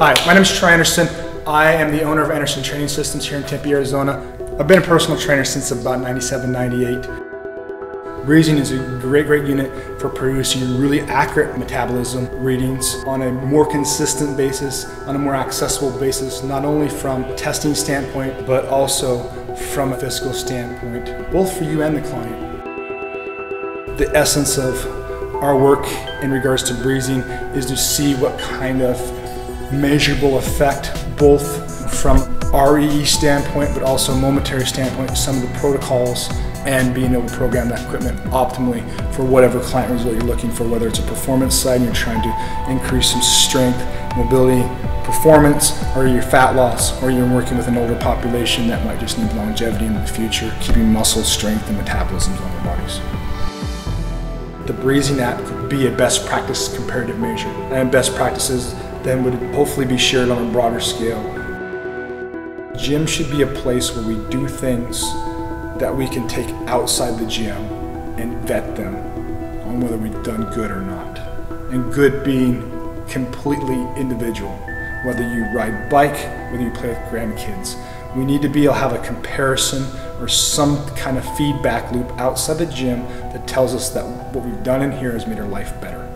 Hi, my name is Troy Anderson. I am the owner of Anderson Training Systems here in Tempe, Arizona. I've been a personal trainer since about 97, 98. Breezing is a great, great unit for producing really accurate metabolism readings on a more consistent basis, on a more accessible basis, not only from a testing standpoint, but also from a physical standpoint, both for you and the client. The essence of our work in regards to breezing is to see what kind of measurable effect, both from REE standpoint, but also momentary standpoint, some of the protocols and being able to program that equipment optimally for whatever client result you're looking for, whether it's a performance side and you're trying to increase some strength, mobility, performance, or your fat loss, or you're working with an older population that might just need longevity in the future, keeping muscle strength and metabolisms on their bodies. The breezing app could be a best practice comparative measure, and best practices then would hopefully be shared on a broader scale. Gym should be a place where we do things that we can take outside the gym and vet them on whether we've done good or not. And good being completely individual. Whether you ride bike, whether you play with grandkids. We need to be able to have a comparison or some kind of feedback loop outside the gym that tells us that what we've done in here has made our life better.